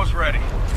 Almost ready.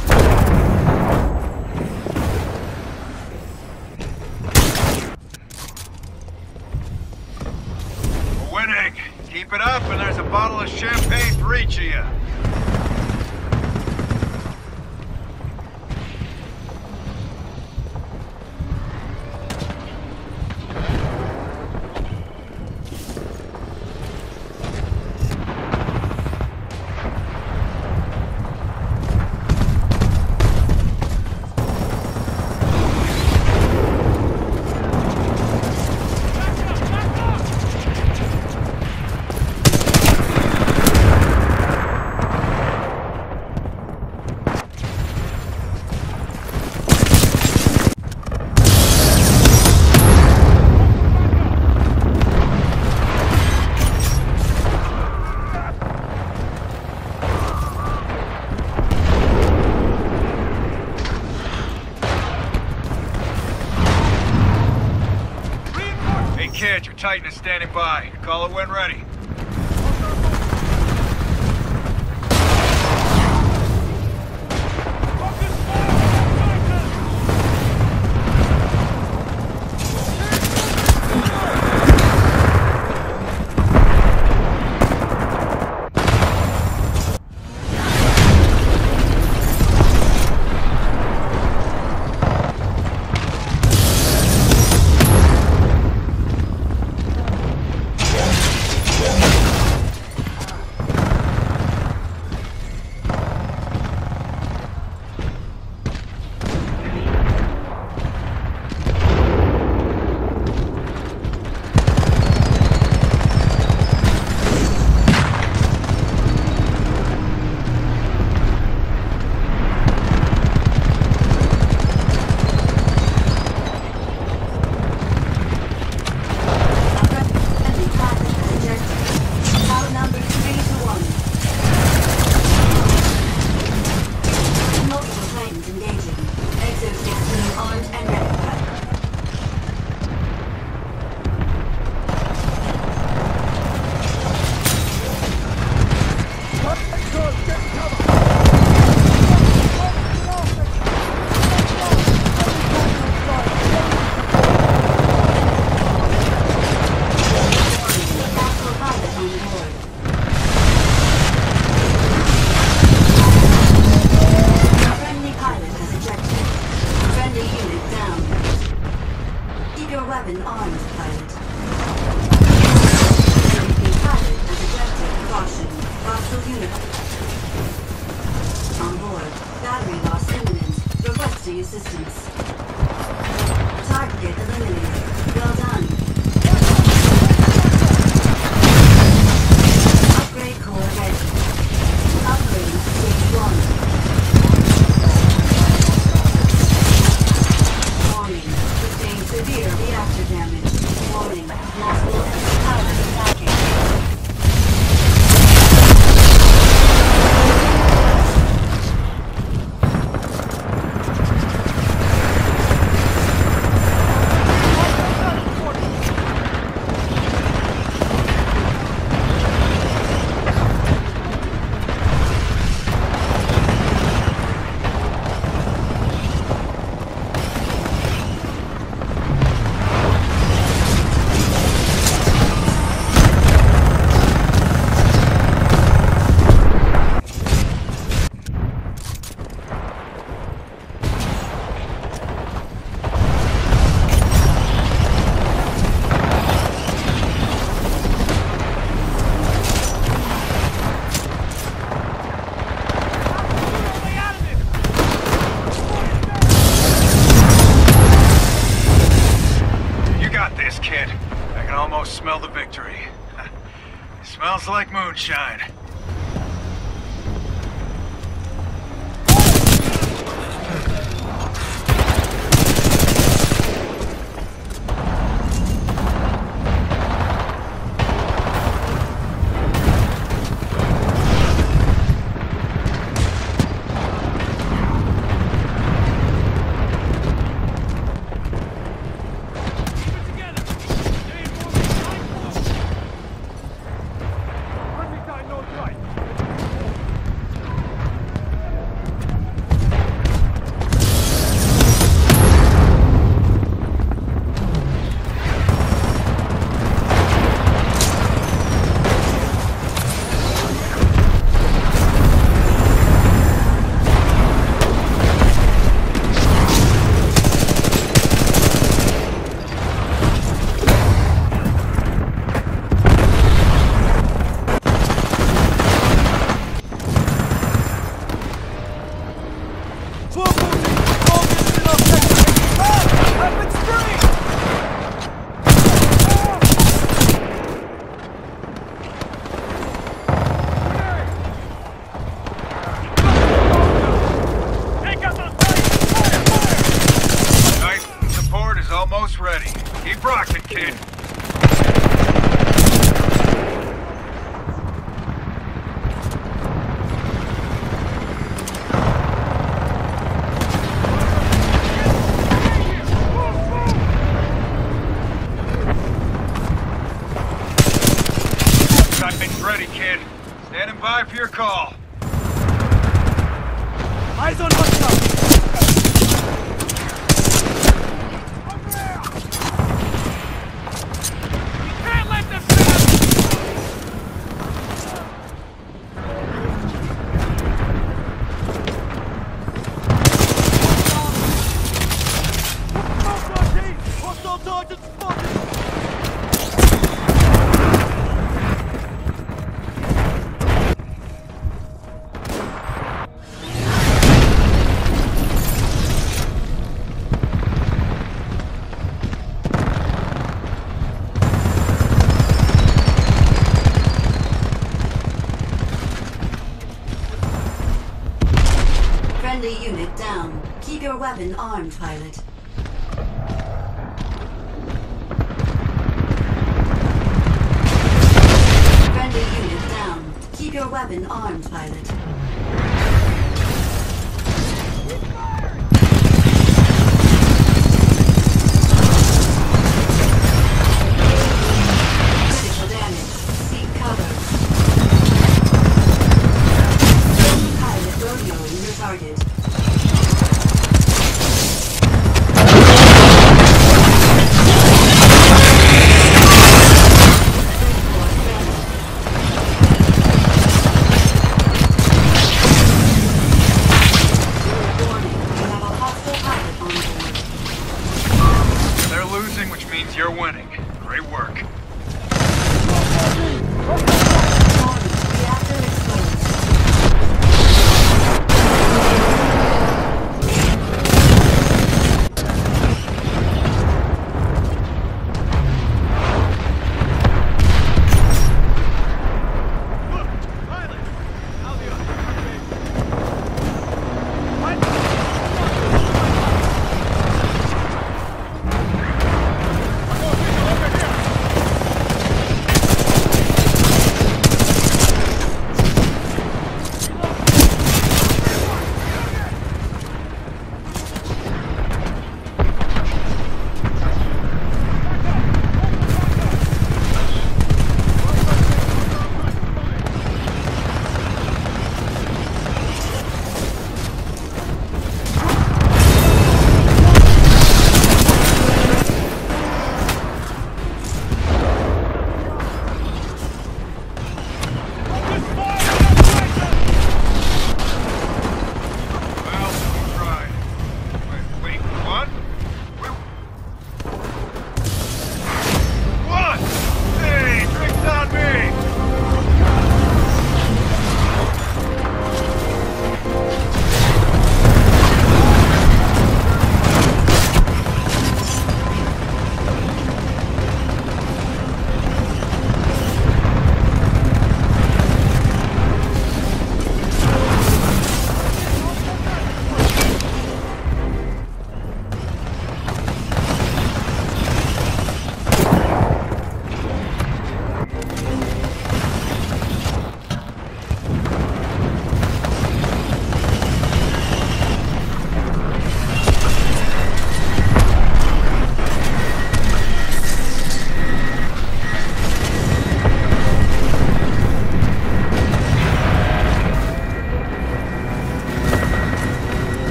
Titan by. Call it when ready. Like Friendly unit down. Keep your weapon armed, pilot. Friendly unit down. Keep your weapon armed, pilot. Great work.